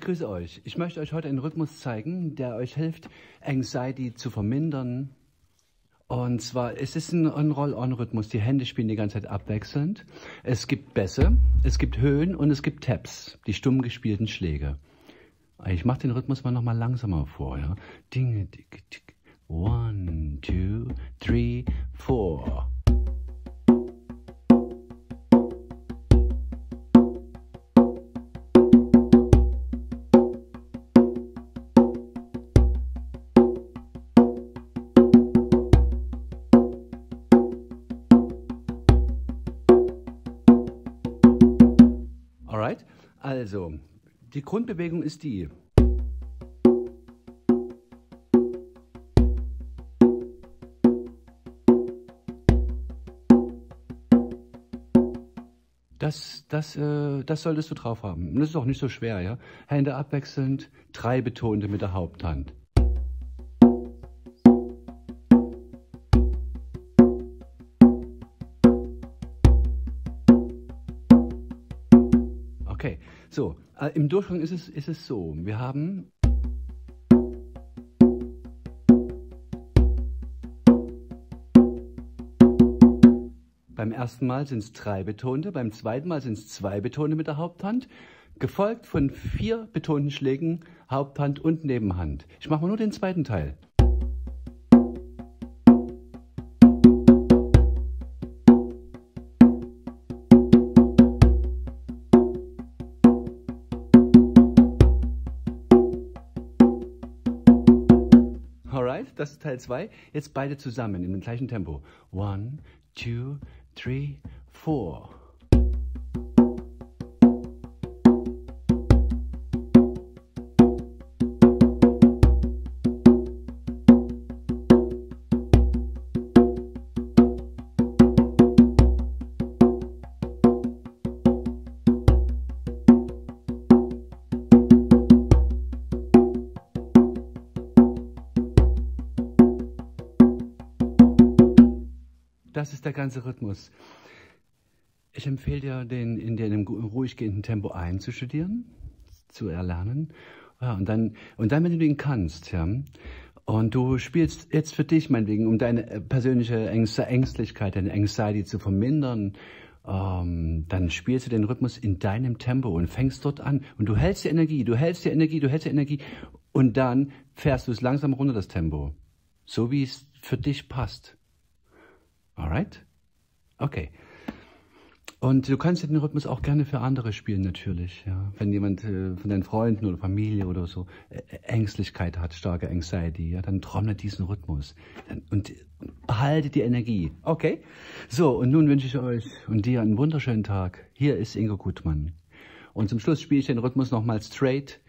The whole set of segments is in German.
grüße euch. Ich möchte euch heute einen Rhythmus zeigen, der euch hilft, Anxiety zu vermindern. Und zwar, es ist ein, Roll-on-Rhythmus. Die Hände spielen die ganze Zeit abwechselnd. Es gibt Bässe, es gibt Höhen und es gibt Taps, die stumm gespielten Schläge. Ich mache den Rhythmus mal nochmal langsamer vor. Ja? Dinge, dick, dick. One, two, three, four. Alright? Also, die Grundbewegung ist die. Das, das, äh, das solltest du drauf haben. Das ist auch nicht so schwer, ja? Hände abwechselnd, drei betonte mit der Haupthand. Okay, so, äh, im Durchgang ist es, ist es so, wir haben Beim ersten Mal sind es drei betonte, beim zweiten Mal sind es zwei betonte mit der Haupthand, gefolgt von vier betonten Schlägen Haupthand und Nebenhand. Ich mache mal nur den zweiten Teil. Das ist Teil 2. Jetzt beide zusammen in dem gleichen Tempo. One, two, three, four. Das ist der ganze Rhythmus. Ich empfehle dir, den in dem ruhig gehenden Tempo einzustudieren, zu erlernen. Ja, und, dann, und dann, wenn du ihn kannst, ja, und du spielst jetzt für dich, meinetwegen, um deine äh, persönliche Ängstlichkeit, deine Anxiety zu vermindern, ähm, dann spielst du den Rhythmus in deinem Tempo und fängst dort an. Und du hältst die Energie, du hältst die Energie, du hältst die Energie. Und dann fährst du es langsam runter, das Tempo. So wie es für dich passt. Alright? Okay. Und du kannst den Rhythmus auch gerne für andere spielen, natürlich. Ja? Wenn jemand äh, von deinen Freunden oder Familie oder so äh, Ängstlichkeit hat, starke Anxiety, ja, dann trommle diesen Rhythmus und behalte die Energie. Okay? So, und nun wünsche ich euch und dir einen wunderschönen Tag. Hier ist Ingo Gutmann. Und zum Schluss spiele ich den Rhythmus nochmal straight,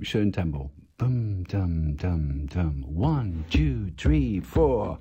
schön Tempo. Bum, dum, dum, dum. One, two, three, four.